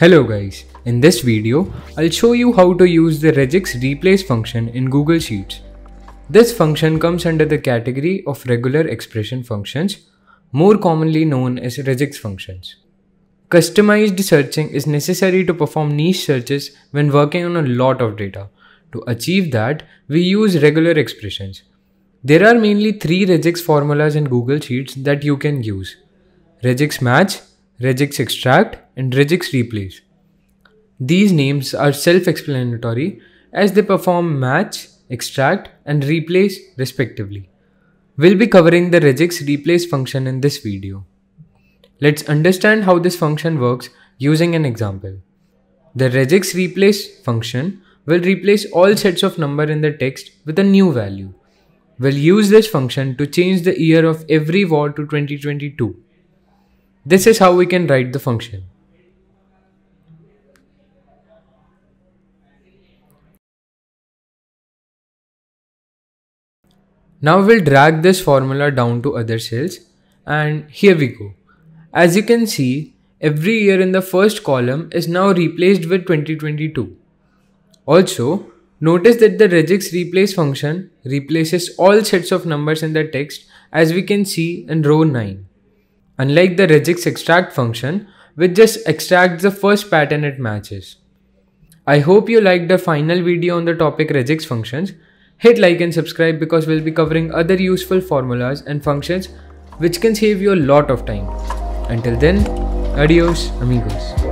Hello guys, in this video, I'll show you how to use the regex replace function in Google Sheets. This function comes under the category of regular expression functions, more commonly known as regex functions. Customized searching is necessary to perform niche searches when working on a lot of data. To achieve that, we use regular expressions. There are mainly three regex formulas in Google Sheets that you can use. Regex match, regex extract, and regex replace. These names are self-explanatory as they perform match, extract, and replace respectively. We'll be covering the regex replace function in this video. Let's understand how this function works using an example. The regex replace function will replace all sets of number in the text with a new value. We'll use this function to change the year of every war to 2022. This is how we can write the function. Now we'll drag this formula down to other cells and here we go. As you can see, every year in the first column is now replaced with 2022. Also, notice that the regex replace function replaces all sets of numbers in the text as we can see in row 9. Unlike the regex extract function, which just extracts the first pattern it matches. I hope you liked the final video on the topic regex functions Hit like and subscribe because we'll be covering other useful formulas and functions which can save you a lot of time. Until then, adios amigos.